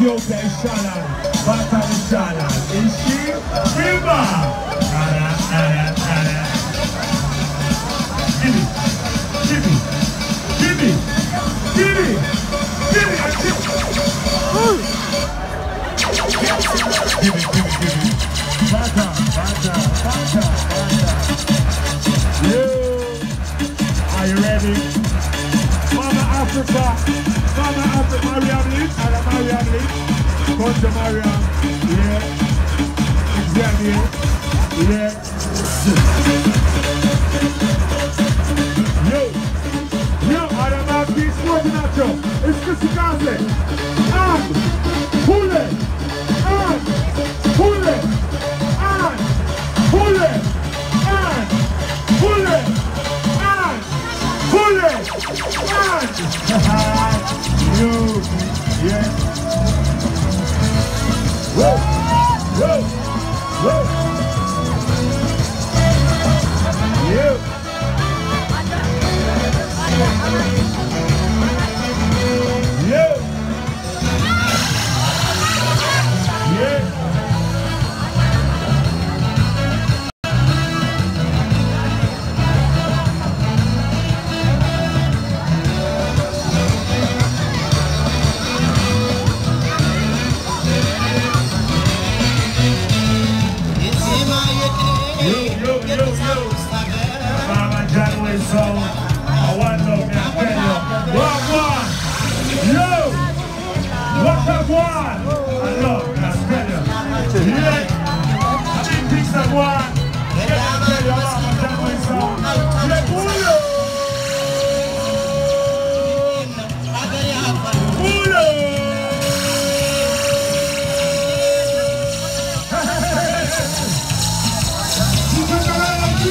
Ethiopia Shalan, Batan Shalan, Ishi, Riba. Ara, ara, ara. Give me, give me, give me, give me, give me. Give me, give me, give me. Bata, bata, bata, bata. Yo, are you ready? Mama Africa, Mama Africa, Come to Mariam, yeah. Yeah. Yo, yo. Yeah.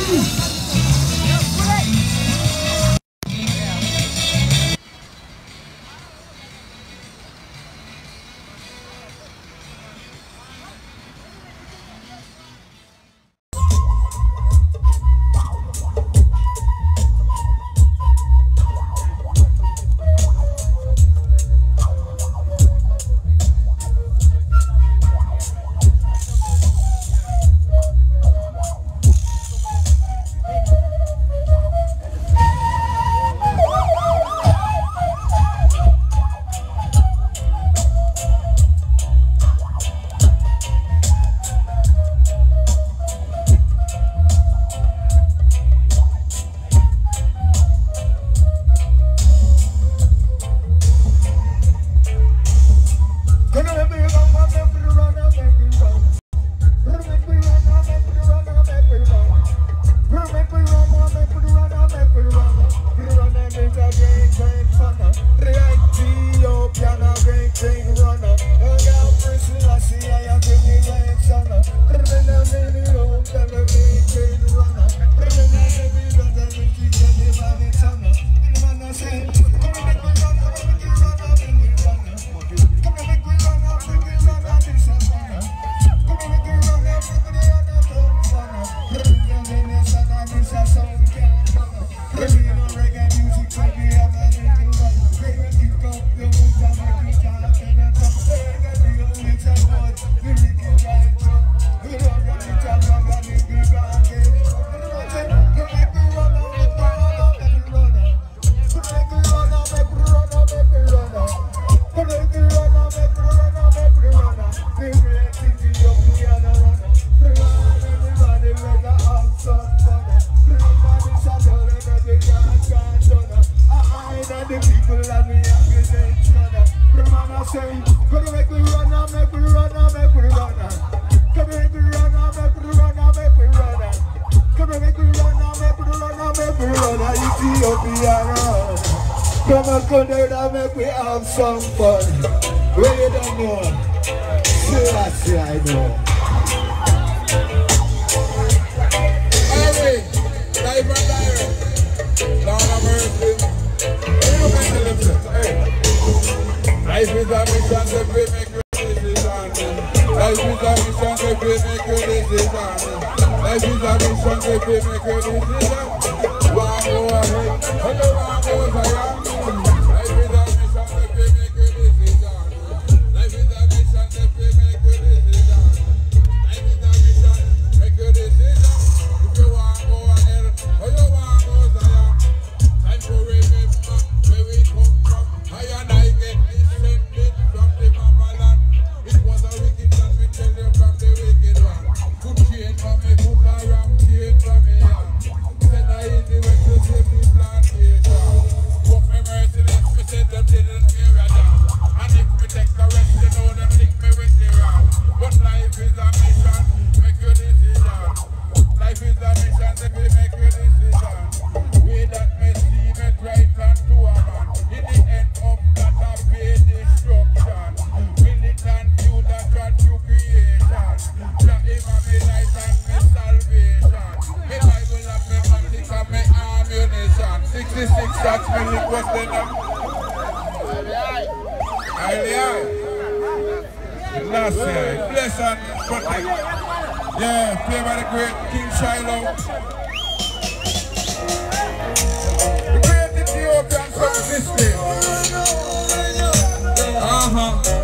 Woo! the people that we activate together. on, an say, gonna make me run I make me run I make me run Come and make me run I make me run I make me run Come and make me run I make me run I make me run on. Ethiopia run. Come and come there and make me have some fun. Where you don't know. See, I see, I know. Make it, make it. Saxman requested them. Aye, Last year, bless and protect. Yeah, play by the great King Shiloh. The great Ethiopian from this day. Uh-huh.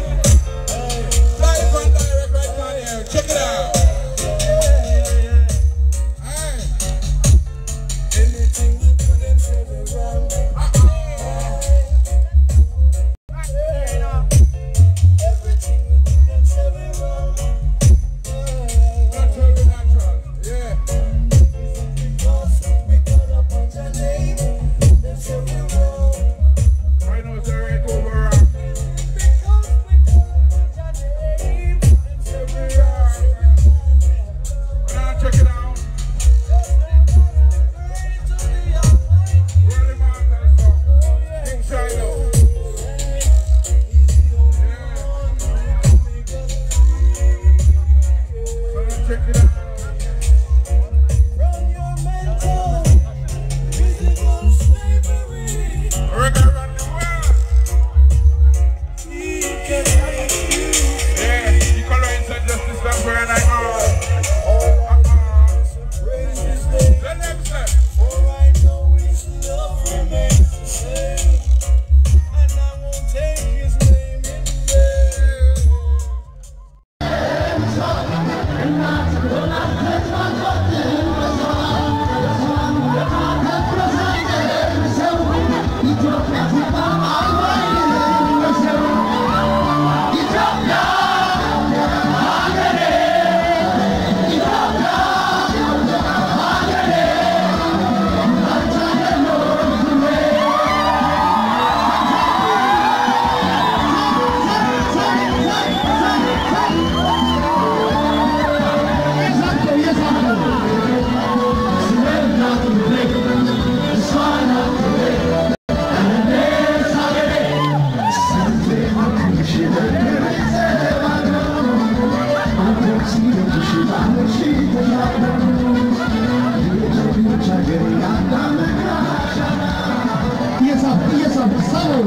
Emma, Emma, Emma, Emma,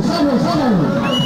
上路上路。